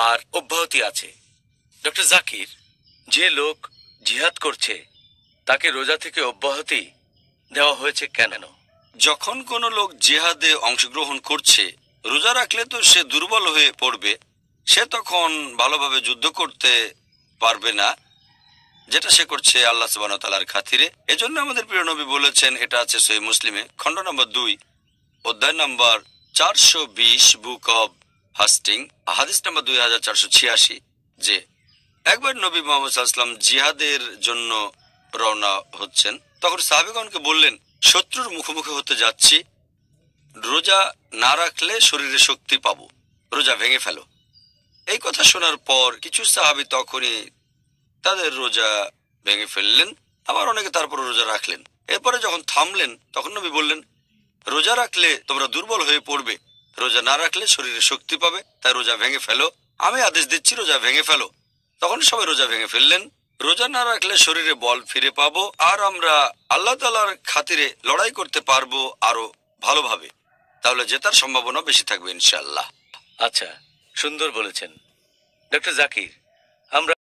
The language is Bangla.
আর অব্যাহতি আছে। ডক্টর জাকির, যে লোক জিহাদ করছে, তাকে রোজা থেকে অব্যাহতি দেওয়া হয়েছে কেন? যখন কোনো লোক জেহাদে অংশগ্রহণ করছে, রোজা রাখলে তো সে দুর্বল হয়ে পড়বে, সে তখন ভালোভাবে যুদ্ধ করতে পারবে না, যেটা সে করছে আল্লাহ সুবান খাতিরে। এজন্য আমাদের প্রিয় নবী বলেছেন, এটা আছে সহি মুসলিমে, খণ্ড নম্বর দুই, অধ্যায় নম্বর চারশো বিশ, বুক অব হাস্টিং, হাদিস নম্বর দুই হাজার চারশো ছিয়াশি, যে একবার নবী মোহাম্মদ সাল্লাম জিহাদের জন্য রওনা হচ্ছেন, তখন সাহাবিগণকে বললেন, শত্রুর মুখোমুখি হতে যাচ্ছি, রোজা না রাখলে শরীরে শক্তি পাব, রোজা ভেঙে ফেলো। এই কথা শোনার পর কিছু সাহাবি তখনই তাদের রোজা ভেঙে ফেললেন, আবার অনেকে তারপর রোজা রাখলেন। এরপরে যখন থামলেন, তখন নবী বললেন, রোজা রাখলে তোমরা দুর্বল হয়ে পড়বে রোজা না রাখলে শরীরে শক্তি পাবে, তাই রোজা ভেঙে ফেলো। আমি আদেশ দিচ্ছি রোজা ভেঙে ফেলো। তখন সবাই রোজা ভেঙে ফেললেন। রোজা না রাখলে শরীরে বল ফিরে পাবো আর আমরা আল্লাহ তালার খাতিরে লড়াই করতে পারব আরও ভালোভাবে। তাহলে জেতার সম্ভাবনা বেশি থাকবে ইনশাল্লাহ আচ্ছা সুন্দর বলেছেন। ডক্টর জাকির, আমরা